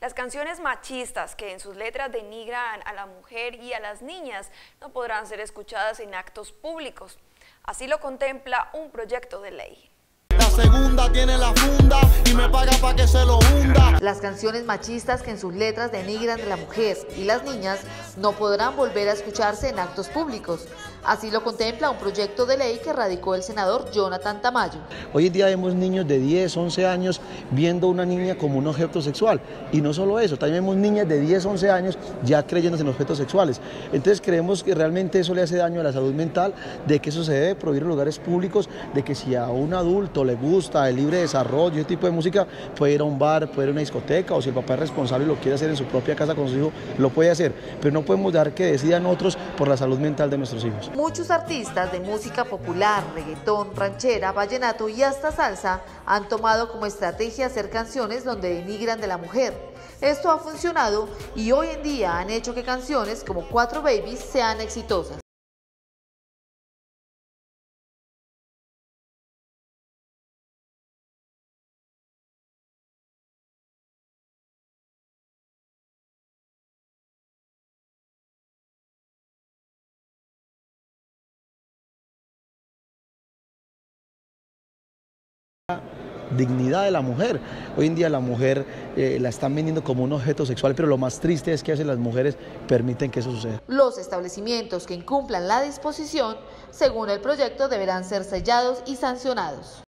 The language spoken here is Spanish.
Las canciones machistas que en sus letras denigran a la mujer y a las niñas no podrán ser escuchadas en actos públicos. Así lo contempla un proyecto de ley. La segunda tiene la funda y me paga para que se lo hunda. Las canciones machistas que en sus letras denigran a la mujer y las niñas no podrán volver a escucharse en actos públicos. Así lo contempla un proyecto de ley que radicó el senador Jonathan Tamayo. Hoy en día vemos niños de 10, 11 años viendo a una niña como un objeto sexual. Y no solo eso, también vemos niñas de 10, 11 años ya creyéndose en objetos sexuales. Entonces creemos que realmente eso le hace daño a la salud mental, de que eso se debe prohibir en lugares públicos, de que si a un adulto le gusta el libre desarrollo, ese tipo de música, puede ir a un bar, puede ir a una discoteca, o si el papá es responsable y lo quiere hacer en su propia casa con su hijo, lo puede hacer. Pero no podemos dar que decidan otros por la salud mental de nuestros hijos. Muchos artistas de música popular, reggaetón, ranchera, vallenato y hasta salsa han tomado como estrategia hacer canciones donde denigran de la mujer. Esto ha funcionado y hoy en día han hecho que canciones como Cuatro Babies sean exitosas. Dignidad de la mujer. Hoy en día la mujer eh, la están vendiendo como un objeto sexual, pero lo más triste es que hacen las mujeres permiten que eso suceda. Los establecimientos que incumplan la disposición, según el proyecto, deberán ser sellados y sancionados.